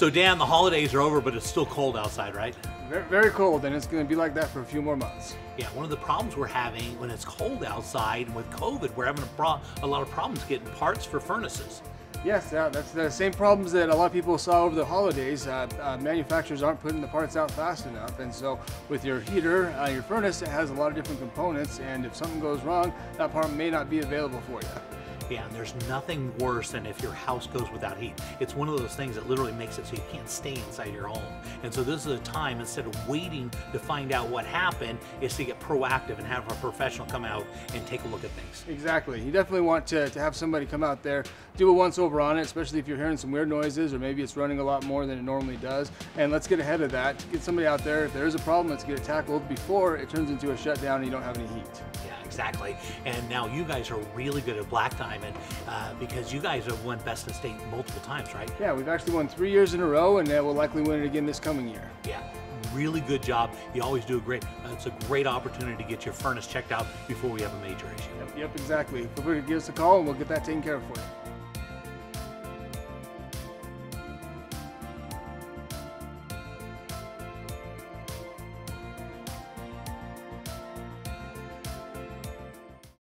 So Dan, the holidays are over, but it's still cold outside, right? Very, very cold, and it's going to be like that for a few more months. Yeah, one of the problems we're having when it's cold outside and with COVID, we're having a, a lot of problems getting parts for furnaces. Yes, that's the same problems that a lot of people saw over the holidays. Uh, uh, manufacturers aren't putting the parts out fast enough, and so with your heater, uh, your furnace, it has a lot of different components, and if something goes wrong, that part may not be available for you. Yeah, and there's nothing worse than if your house goes without heat. It's one of those things that literally makes it so you can't stay inside your home. And so this is a time, instead of waiting to find out what happened, is to get proactive and have a professional come out and take a look at things. Exactly. You definitely want to, to have somebody come out there, do a once over on it, especially if you're hearing some weird noises or maybe it's running a lot more than it normally does. And let's get ahead of that. Get somebody out there. If there is a problem, let's get it tackled before it turns into a shutdown and you don't have any heat. Yeah, exactly. And now you guys are really good at Black Uh, because you guys have won Best in State multiple times, right? Yeah, we've actually won three years in a row, and uh, we'll likely win it again this coming year. Yeah, really good job. You always do a great. Uh, it's a great opportunity to get your furnace checked out before we have a major issue. Yep, yep exactly. Feel free to give us a call, and we'll get that taken care of for you.